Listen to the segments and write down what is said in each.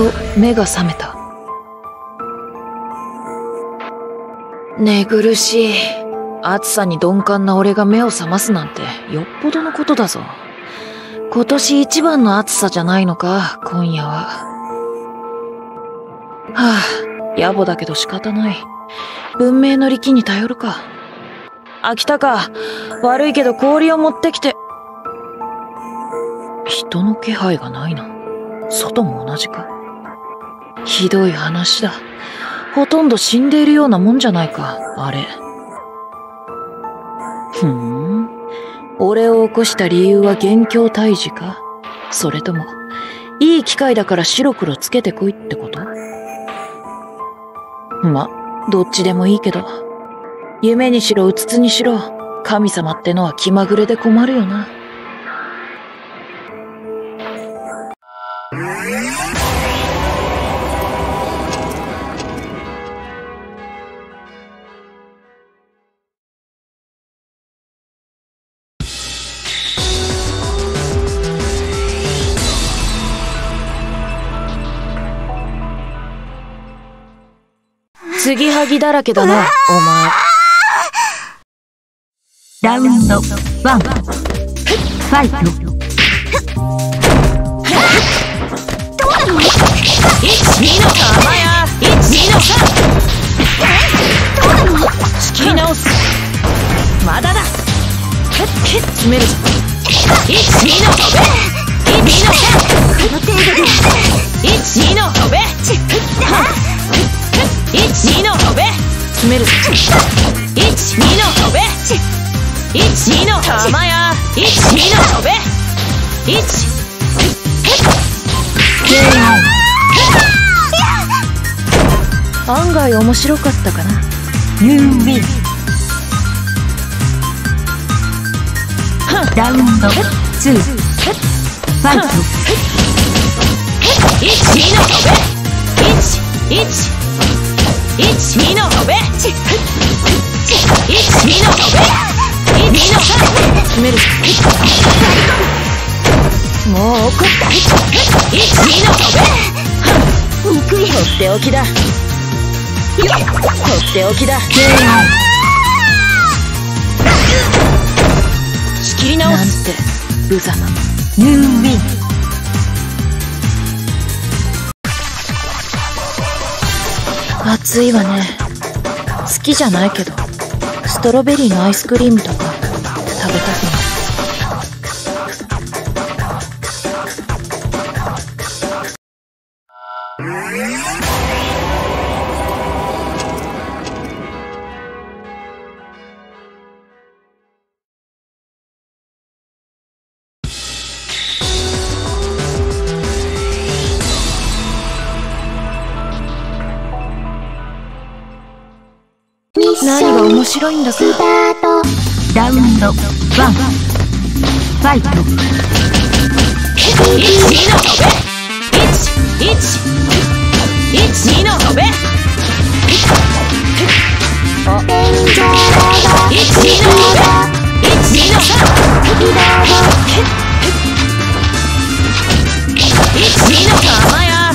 と目が覚めた。寝苦しい。暑さに鈍感な俺が目を覚ますなんてよっぽどのことだぞ。今年一番の暑さじゃないのか今夜は。はあ野暮だけど仕方ない。文明の力に頼るか。飽きたか。悪いけど氷を持ってきて。人の気配がないな。外も同じか。ひどい話だ。ほとんど死んでいるようなもんじゃないかあれ。ふーん。俺を起こした理由は元凶退治か？それともいい機会だから白黒つけてこいってこと？ま、どっちでもいいけど。夢にしろうつつにしろ神様ってのは気まぐれで困るよな。継ぎだらけだなお前ラウンドワン。ファイト12の玉や12の3仕切り直すまだだ決めるぞ12の飛べ12の3この程度で12の飛べ12の飛べ決める。ぞ12の飛べ。12の玉や12の飛べ。1案外面白かったかな。ニューウィン。ラウンド。ツー。ファイト。12の飛べ11 12の飛べ12の飛べ2の決めるもう怒っておきだとっておきだ仕切り直すって無様ニュ暑いわね。好きじゃないけどストロベリーのアイスクリームとか食べたく白いんだかラウンドワンファイト12の飛べ11 12の飛べあ12の飛べ12の12の玉や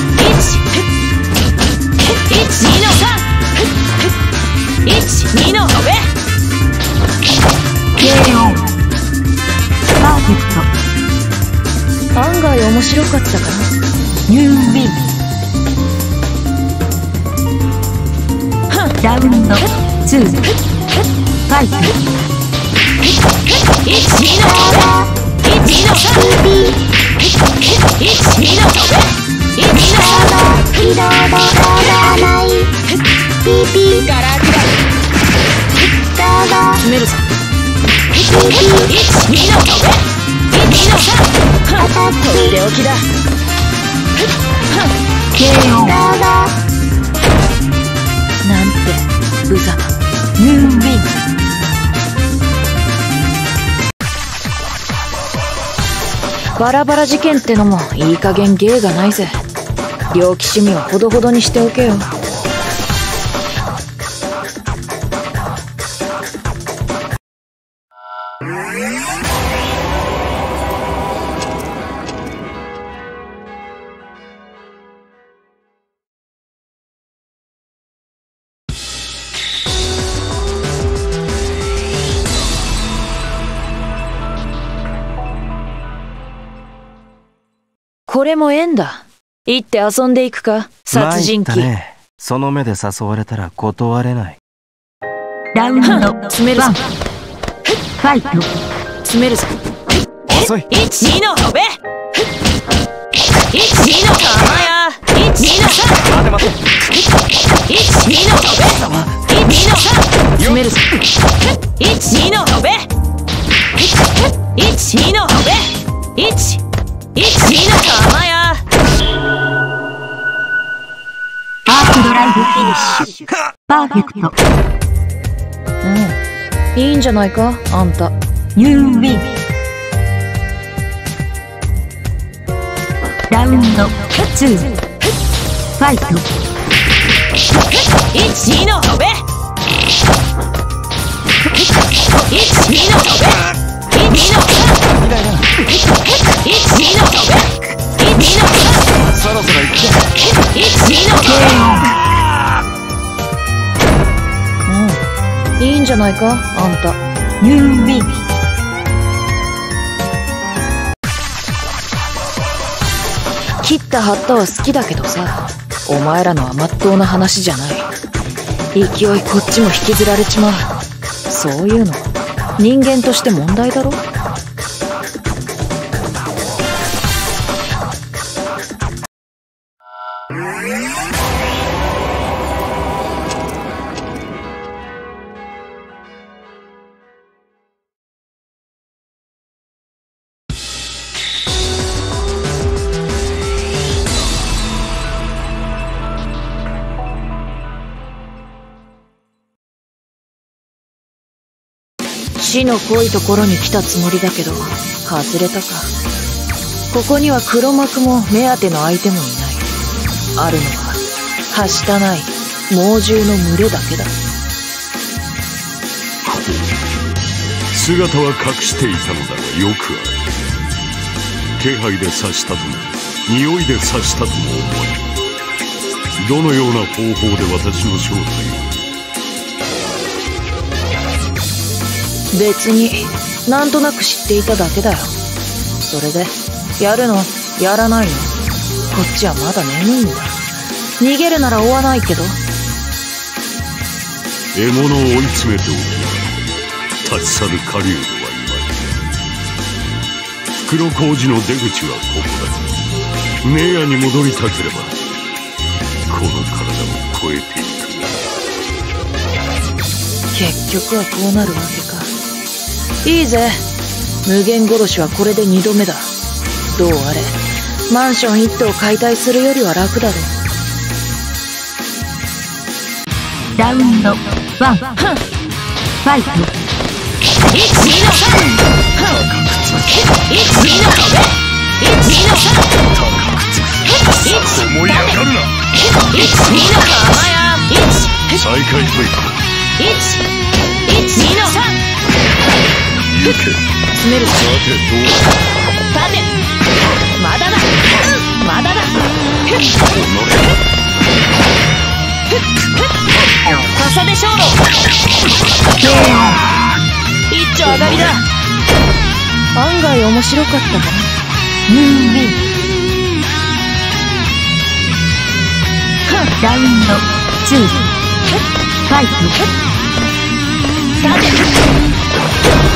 12の3 12の飛べ案外面白かったかな。ニューウィンラウンド。ツー。ファイト。12の飛べ12の3 12の飛べ12の3ガラクラ決めるぞ12の飛べ12の3とっておきだ KO なんて無様ニューウィンバラバラ事件ってのもいい加減芸がないぜ。猟奇趣味はほどほどにしておけよ。俺も縁だ。行って遊んでいくか殺人鬼。ね。その目で誘われたら断れない。ラウンド。詰めるぞ。ファイト。詰めるぞ。遅い一二の飛べ一二の玉や一二の三待て待て一二の飛べ一二の三詰めるぞ一二の飛べ一二の飛べ一パーフェクト。うんいいんじゃないかあんた You win. ラウンド2。ファイト。一二の飛べ一二の飛べ一二の三イそろそろ行って一二の飛べうん。いいんじゃないか？あんた。You win. 切った貼ったは好きだけどさ。お前らのはまっとうな話じゃない。勢いこっちも引きずられちまう。そういうの。人間として問題だろ？死の濃いところに来たつもりだけど外れたか。ここには黒幕も目当ての相手もいない。あるのははしたない猛獣の群れだけだ。姿は隠していたのだがよくある。気配で察したとも匂いで察したとも思えどのような方法で私の正体を別になんとなく知っていただけだよ。それでやるの？やらないの？こっちはまだ眠いんだ。逃げるなら追わないけど。獲物を追い詰めておきな立ち去る狩人は袋小路の出口はここだ。姉屋に戻りたければこの体を越えていく。結局はこうなるわけかいいぜ。無限殺しはこれで2度目だ。どうあれ。マンション1棟解体するよりは楽だろラウンド。1。ファイト。1 2の3 1 2の飛べ1 2の3 1思い上がるな。1 2の浜や1再開といこ1 1 2の3行け詰めるさてどう立てまだだまだだ傘で勝負一丁上がりだ案外面白かったかな You win. ラウンド2。ファイト。さて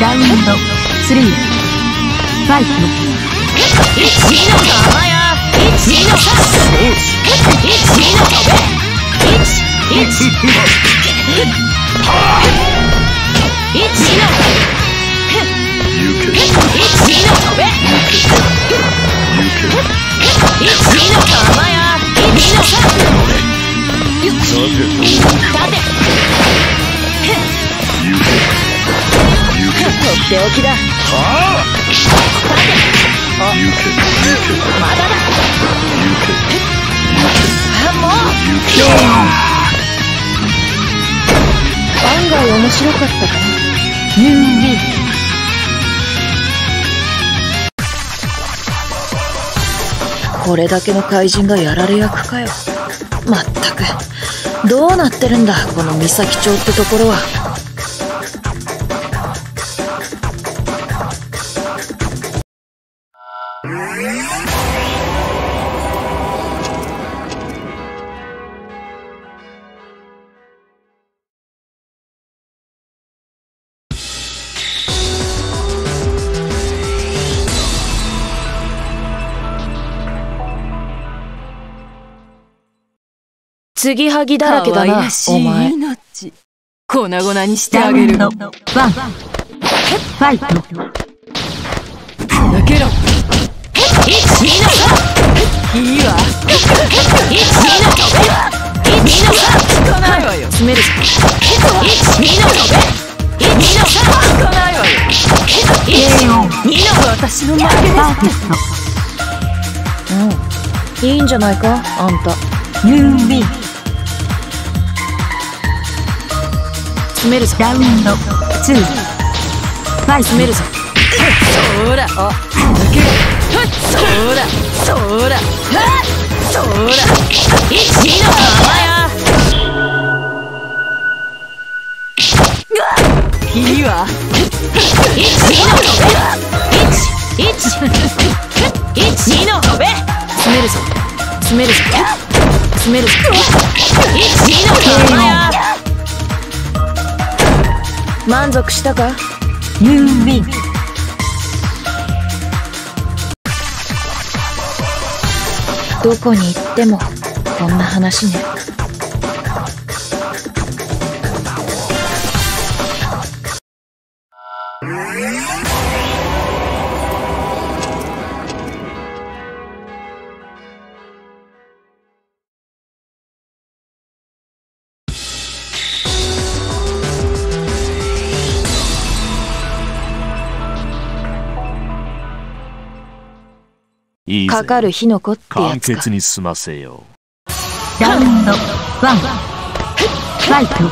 ラウンド3。ファイト。1 2の浜や1 2の3 1 2の飛べ1 1 1 2の行け1 2の飛べ行け1 2の浜や1って。おきだまだだもう案外面白かったかなこれだけの怪人がやられ役かよ。まったく。どうなってるんだこの三崎町ってところは。継ぎはぎだらけだなお前。命。粉々にしてあげる。ワンファイト抜けろいいわ効かないわよ詰めるいわよ KO 私の負けパですーフェクうんいいんじゃないかあんた。トユ詰めるぞ。ラウンドツー。ファイト詰めるぞ。そらあ抜けろそらそらそら一の玉やいいわ詰めるぞ詰めるぞ詰めるぞ満足したか？ユーウィンどこに行ってもこんな話ねいいぜ。かかる火の粉ってや簡つか。潔に済ませよラウンドワンファイト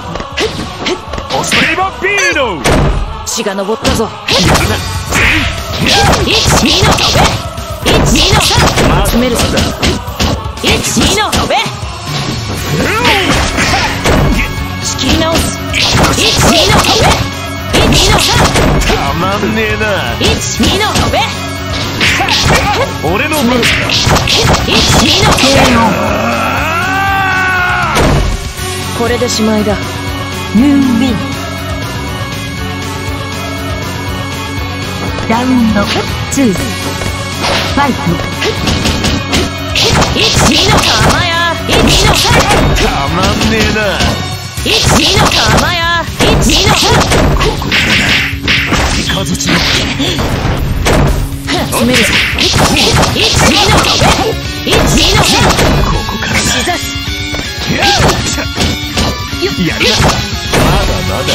オスプリバビーノ血が昇ったぞ詰めるぞ仕切り直すたまんねえな俺の分。これでしまいだ。ユーウィン。ラウンドツー。ファイト。たまんねえな雷の詰める。ぞここから。だやる。なまだまだ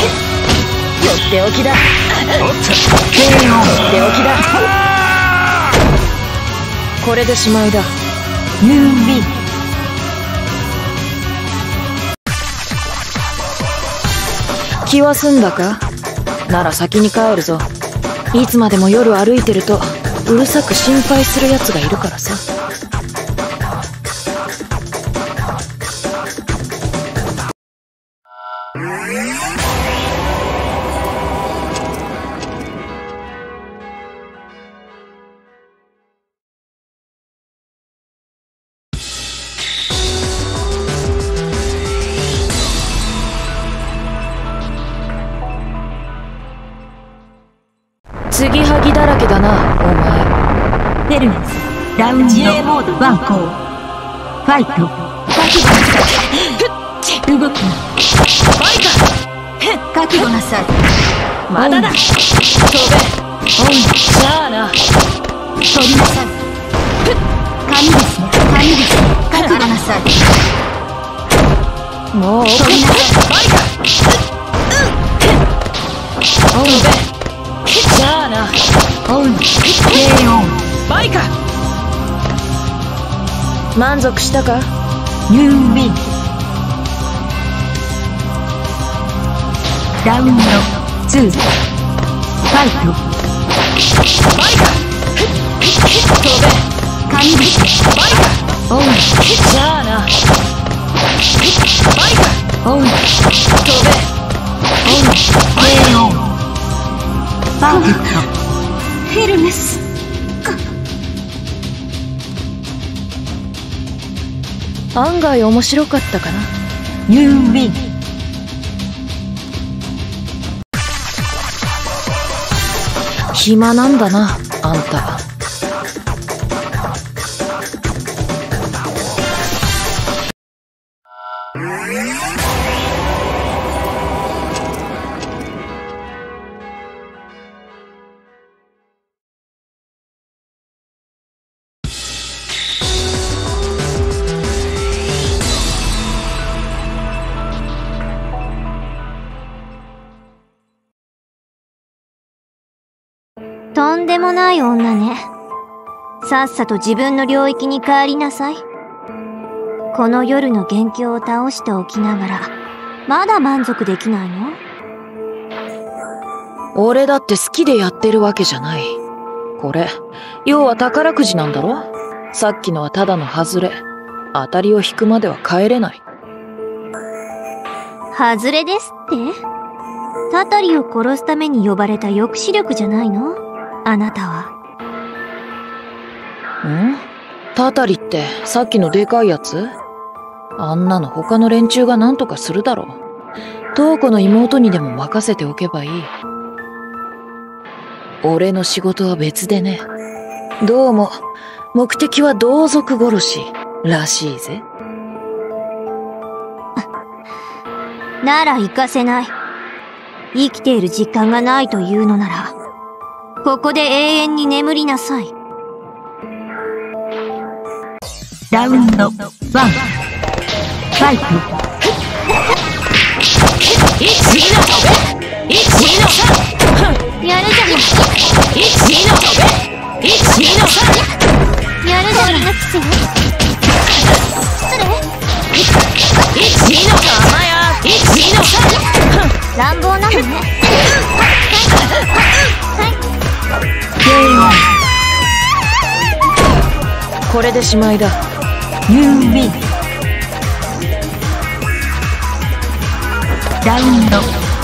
とっておきだおっとっておきだこれでしまいだユーウィン気は済んだかなら先に帰る。ぞいつまでも夜歩いてる。とうるさく心配する奴がいるからさ。継ぎはぎだらけだな。お前ヘルメスラウンドワンファイト動くな覚悟なさい。まだだ飛べオンじゃあな取りなさい。覚神ですね神ですね覚悟なさい。もう飛びなさい。おうべじゃあなオウ KO マイカ満足したか？You win. ラウンド2ファイト飛べ神イカオウじゃあなマイカオウ飛べ KO パーフェクトヘルメス案外面白かったかな。You win 暇なんだなあんたとんでもない女ね。さっさと自分の領域に帰りなさい。この夜の元凶を倒しておきながら、まだ満足できないの？俺だって好きでやってるわけじゃない。これ要は宝くじなんだろ？さっきのはただの外れ。当たりを引くまでは帰れない。外れですって？タタリを殺すために呼ばれた抑止力じゃないの？あなたは？ん？タタリってさっきのでかいやつ？あんなの他の連中が何とかするだろう。東子の妹にでも任せておけばいい。俺の仕事は別でね。どうも。目的は同族殺し。らしいぜ。なら行かせない。生きている実感がないというのなら、ここで永遠に眠りなさい。ラウンド1ファイト、やるじゃない1、2の飛べ !1、2の 3! やるじゃないですよ。失礼1、2の玉や !1、2の 3! 乱暴なのね。これでしまいだ。You win ラウンド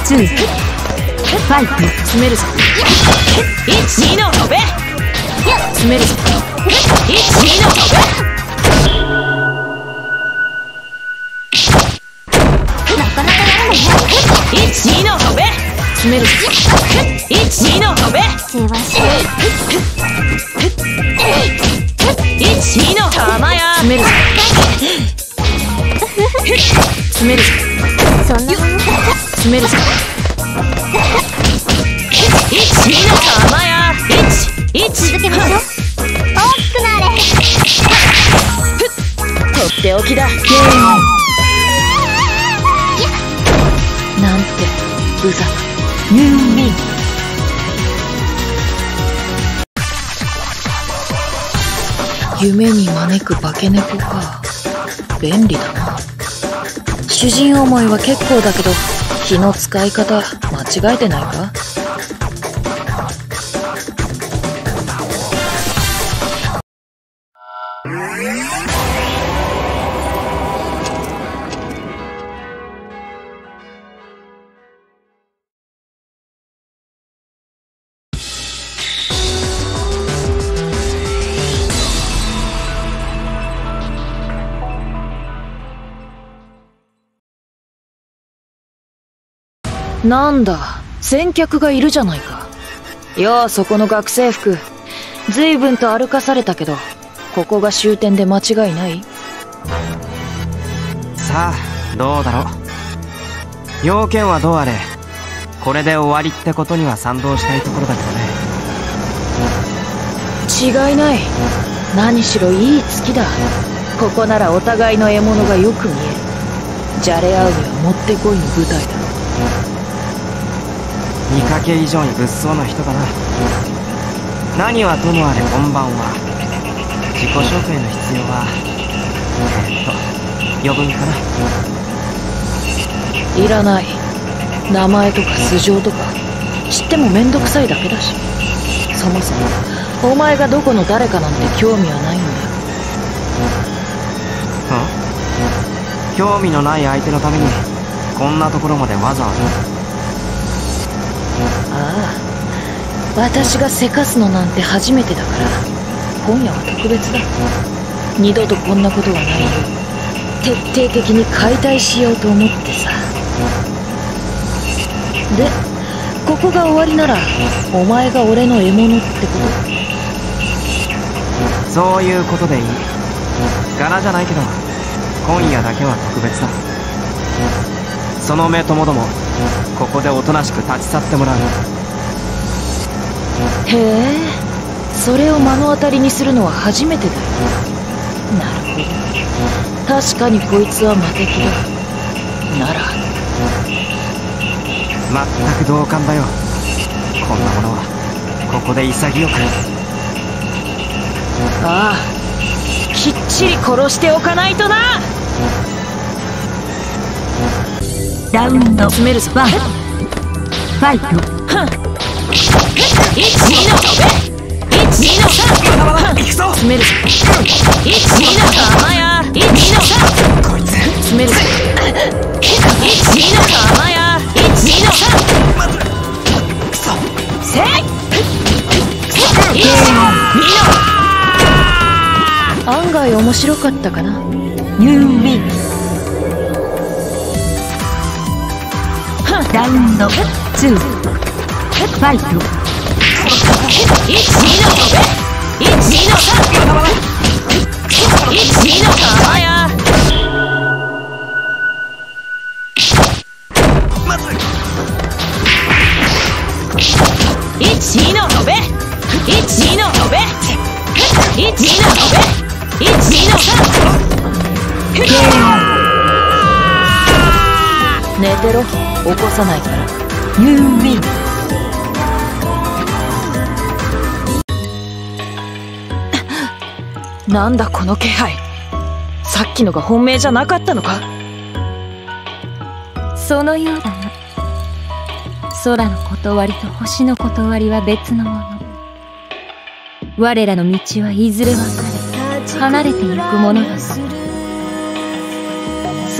2ファイト詰めるぞ。1、2の飛べ詰めるぞ。1、2の飛べなかなかやるのね。1、2の飛べ詰めるぞ1、2の飛べ世話しない。1、の玉や詰める詰めるぞそんなもの詰めるぞ1、の玉や1、1、続けましょう。大きくなれ。とっておきだなんて無様 You win 夢に招く化け猫か。便利だな。主人思いは結構だけど気の使い方間違えてないか？なんだ先客がいるじゃないか。ようそこの学生服。随分と歩かされたけどここが終点で間違いない？さあどうだろう。要件はどうあれこれで終わりってことには賛同したいところだけどね。違いない。何しろいい月だ。ここならお互いの獲物がよく見える。じゃれ合うにはもってこいの舞台だ見かけ以上に物騒な人だな。何はともあれこんばんは自己紹介の必要はえっと余分かな。いらない。名前とか素性とか知ってもめんどくさいだけだし。そもそもお前がどこの誰かなんて興味はないんん興味のない相手のためにこんなところまでわざわざああ。私がせかすのなんて初めてだから今夜は特別だ。二度とこんなことがない。徹底的に解体しようと思ってさ。でここが終わりならお前が俺の獲物ってこと。そういうことでいい。柄じゃないけど今夜だけは特別だ。その目ともどもここでおとなしく立ち去ってもらう。へえそれを目の当たりにするのは初めてだよ。なるほど確かにこいつは魔敵だなら。全く同感だよ。こんなものは。ここで潔く。ああきっちり殺しておかないとなラウンド詰めるぞワンファイト12の1 2の3行くぞ詰めるぞ12の3や12の3こいつ詰めるぞ12の3や12の3クソせい案外面白かったかな。ユーウィンラウンドツーファイト。12の1 2の3 12の3や12のべ1のべ12のべ12の3寝てろ起こさないから。ユーウィンなんだこの気配。さっきのが本命じゃなかったのか。そのようだな。空の断りと星の断りは別のもの。我らの道はいずれ分かれ。離れてゆくものだそ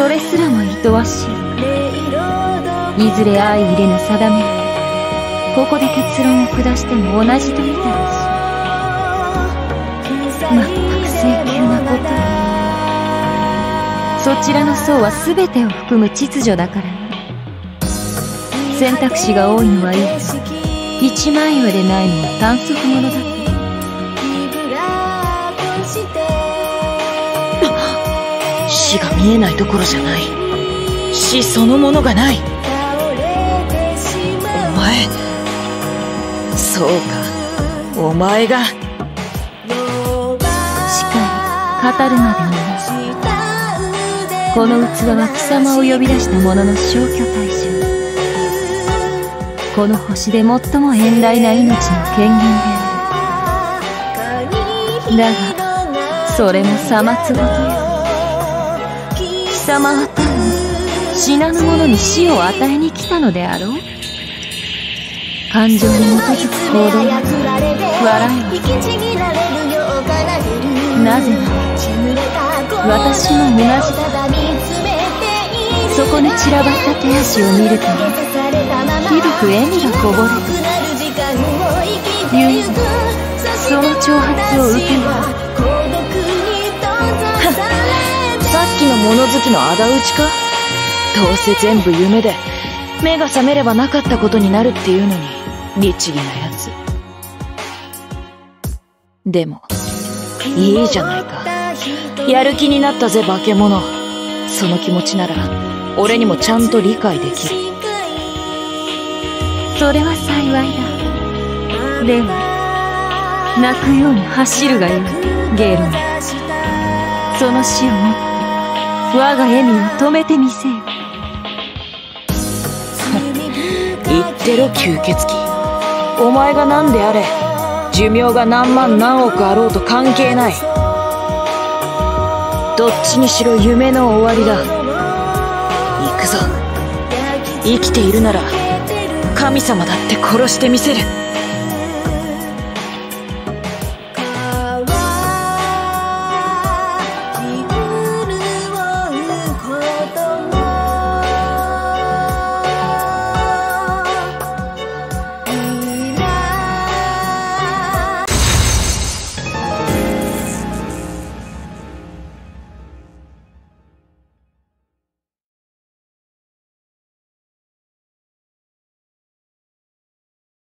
れすらも愛おしい。いずれ相入れぬ定め。ここで結論を下しても同じと見たらしいまったく請求なこと。そちらの層は全てを含む秩序だからね。選択肢が多いのはいい。一枚岩でないのは短足者だ。と死が見えないどころじゃない。死そのものがない。そうか。お前が。しかり語るまでもなこの器は貴様を呼び出した者の消去対象。この星で最も遠大な命の権限である。だがそれもさまつごとよ貴様は単に死なぬ者に死を与えに来たのであろう？感情に基づく行動笑いはなぜなら私の胸地だそこに散らばった手足を見るとひどく笑みがこぼれるゆえその挑発を受けるさっきの物好きの仇討ちか？どうせ全部夢で。目が覚めればなかったことになるっていうのに。律儀なやつ。でもいいじゃないか。やる気になったぜ化け物。その気持ちなら俺にもちゃんと理解できる。それは幸いだ。では泣くように走るがよいゲルンその死をもって我が笑みを止めてみせよ言ってろ吸血鬼お前が何であれ寿命が何万何億あろうと関係ない。どっちにしろ夢の終わりだ。行くぞ。生きているなら神様だって殺してみせる。